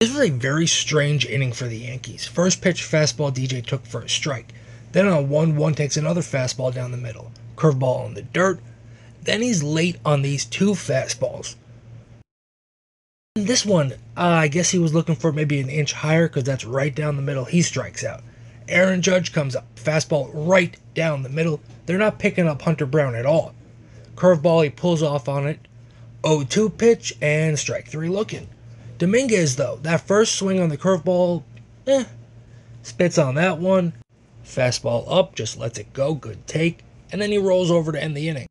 This was a very strange inning for the Yankees. First pitch fastball DJ took for a strike. Then on 1 1 takes another fastball down the middle. Curveball in the dirt. Then he's late on these two fastballs. This one, uh, I guess he was looking for maybe an inch higher because that's right down the middle. He strikes out. Aaron Judge comes up. Fastball right down the middle. They're not picking up Hunter Brown at all. Curveball, he pulls off on it. 0 2 pitch and strike three looking. Dominguez, though, that first swing on the curveball, eh, spits on that one. Fastball up, just lets it go, good take, and then he rolls over to end the inning.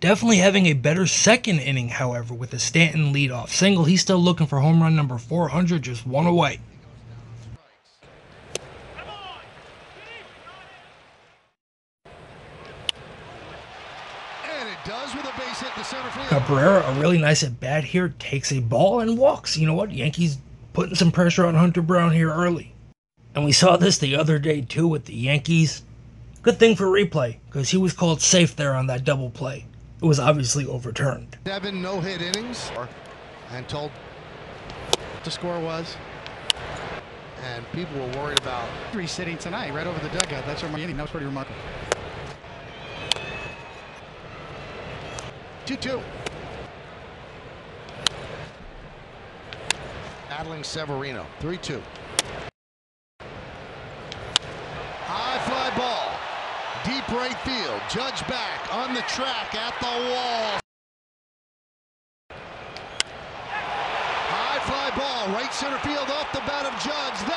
Definitely having a better second inning, however, with a Stanton leadoff single. He's still looking for home run number 400, just one away. Cabrera, a really nice at bat here, takes a ball and walks. You know what? Yankees putting some pressure on Hunter Brown here early. And we saw this the other day too with the Yankees. Good thing for replay, because he was called safe there on that double play. It was obviously overturned. Seven no hit innings and told what the score was. And people were worried about three sitting tonight right over the dugout. That's our inning. That was pretty remarkable. 2-2. Battling Severino. 3-2. High fly ball. Deep right field. Judge back on the track at the wall. High fly ball. Right center field off the bat of Judge.